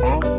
Oh.